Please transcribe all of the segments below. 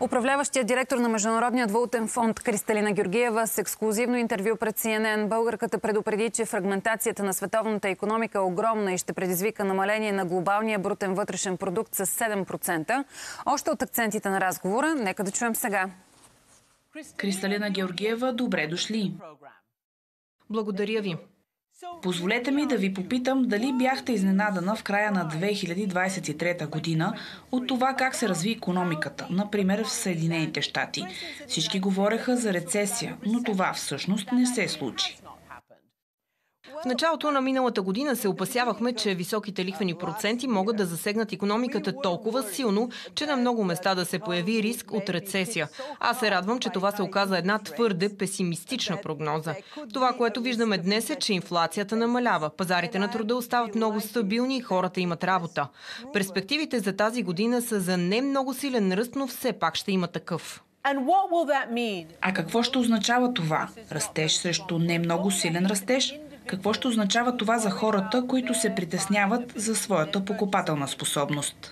Управляващия директор на Международният валутен фонд Кристалина Георгиева с ексклюзивно интервю пред CNN българката предупреди, че фрагментацията на световната економика е огромна и ще предизвика намаление на глобалния брутен вътрешен продукт с 7%. Още от акцентите на разговора, нека да чуем сега. Кристалина Георгиева, добре дошли. Благодаря ви. Позволете ми да ви попитам дали бяхте изненадана в края на 2023 година от това как се разви економиката, например в Съединените щати. Всички говореха за рецесия, но това всъщност не се случи. В началото на миналата година се опасявахме, че високите лихвени проценти могат да засегнат економиката толкова силно, че на много места да се появи риск от рецесия. Аз се радвам, че това се оказа една твърде песимистична прогноза. Това, което виждаме днес е, че инфлацията намалява. Пазарите на труда остават много стабилни и хората имат работа. Перспективите за тази година са за не много силен ръст, но все пак ще има такъв. А какво ще означава това? Растеж срещу не много силен растеж? Какво ще означава това за хората, които се притесняват за своята покупателна способност?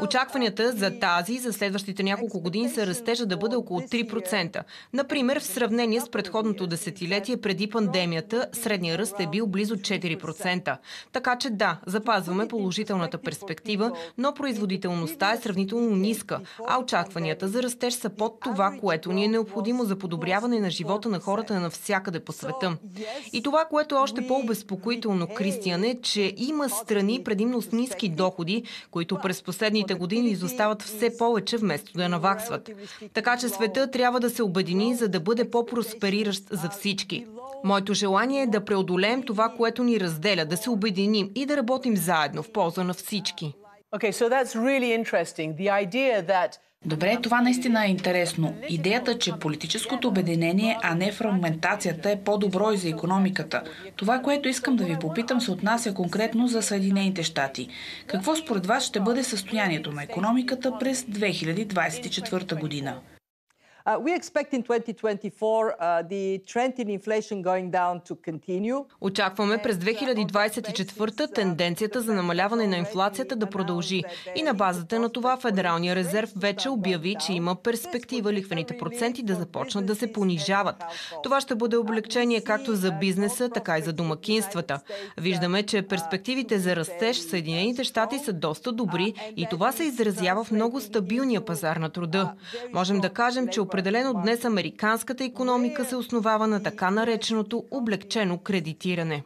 Очакванията за тази и за следващите няколко години са растежа да бъде около 3%. Например, в сравнение с предходното десетилетие преди пандемията, средния ръст е бил близо 4%. Така че да, запазваме положителната перспектива, но производителността е сравнително ниска, а очакванията за растеж са под това, което ни е необходимо за подобряване на живота на хората навсякъде по света. И това, което е още по-обезпокоително, Кристиан, е, че има страни предимно с ниски доходи, които през последните последните години изостават все повече, вместо да наваксват. Така че света трябва да се обедини, за да бъде по-проспериращ за всички. Моето желание е да преодолеем това, което ни разделя, да се обединим и да работим заедно в полза на всички. Okay, so that's really interesting. The idea that Добре, това наистина е интересно. Идеята, че политическото обединение, а не фрагментацията е по-добро и за економиката. Това, което искам да ви попитам, се отнася конкретно за Съединените щати. Какво според вас ще бъде състоянието на економиката през 2024 година? Uh, we expect in 2024 uh, the trend in inflation going down to continue. Очакваме през 2024 тенденцията за намаляване на инфлацията да продължи. И на базата на това Федералния резерв вече обяви, че има перспектива лихвените проценти да започнат да се понижават. Това ще бъде облегчение както за бизнеса, така и за домакинствата. Виждаме, че перспективите за растеж в Съединените щати са доста добри и това се изразява в много стабилния пазар на труда. Можем да кажем, че Определено днес американската економика се основава на така нареченото облегчено кредитиране.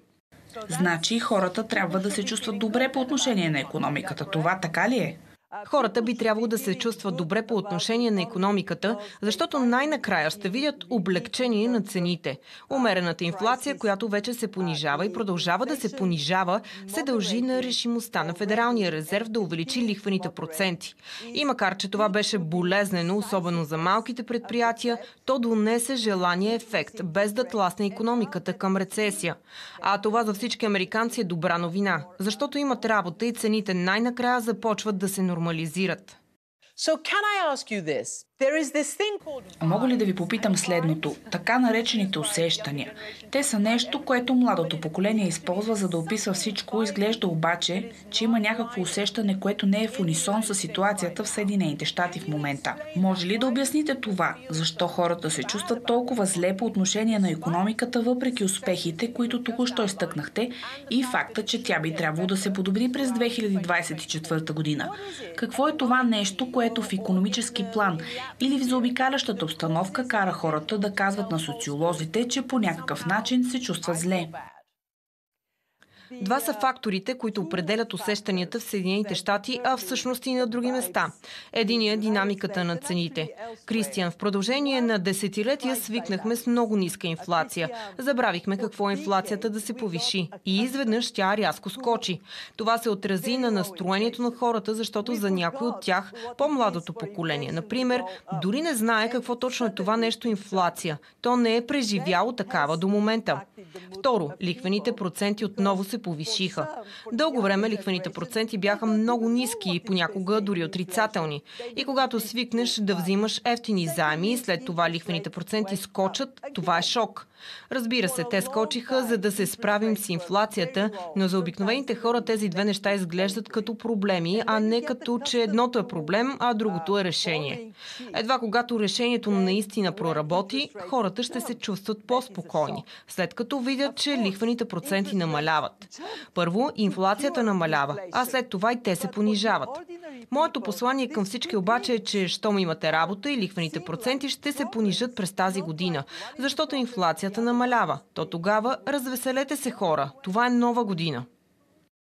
Значи хората трябва да се чувстват добре по отношение на економиката. Това така ли е? Хората би трябвало да се чувстват добре по отношение на економиката, защото най-накрая ще видят облегчение на цените. Умерената инфлация, която вече се понижава и продължава да се понижава, се дължи на решимостта на Федералния резерв да увеличи лихвените проценти. И макар, че това беше болезнено, особено за малките предприятия, то донесе желания ефект, без да тласне економиката към рецесия. А това за всички американци е добра новина, защото имат работа и цените най-накрая започват да се нормализират нормализират. So can I ask you this? Мога ли да ви попитам следното? Така наречените усещания. Те са нещо, което младото поколение използва, за да описва всичко. Изглежда обаче, че има някакво усещане, което не е в унисон с ситуацията в Съединените щати в момента. Може ли да обясните това? Защо хората се чувстват толкова зле по отношение на економиката, въпреки успехите, които току-що изтъкнахте и факта, че тя би трябвало да се подобри през 2024 година? Какво е това нещо, което в економически план или в заобикалящата обстановка кара хората да казват на социолозите, че по някакъв начин се чувстват зле. Два са факторите, които определят усещанията в Съединените щати, а всъщност и на други места. Единият е динамиката на цените. Кристиан, в продължение на десетилетия свикнахме с много ниска инфлация. Забравихме какво е инфлацията да се повиши. И изведнъж тя рязко скочи. Това се отрази на настроението на хората, защото за някой от тях, по-младото поколение, например, дори не знае какво точно е това нещо инфлация. То не е преживяло такава до момента. Второ, ликвените проценти отново се повишиха. Дълго време лихвените проценти бяха много ниски и понякога дори отрицателни. И когато свикнеш да взимаш ефтини заеми и след това лихвените проценти скочат, това е шок. Разбира се, те скочиха, за да се справим с инфлацията, но за обикновените хора тези две неща изглеждат като проблеми, а не като, че едното е проблем, а другото е решение. Едва когато решението наистина проработи, хората ще се чувстват по-спокойни, след като видят, че лихвените проценти намаляват. Първо, инфлацията намалява, а след това и те се понижават. Моето послание към всички обаче е, че щом имате работа и лихвените проценти ще се понижат през тази година, защото инфлацията намалява. То тогава развеселете се хора. Това е нова година.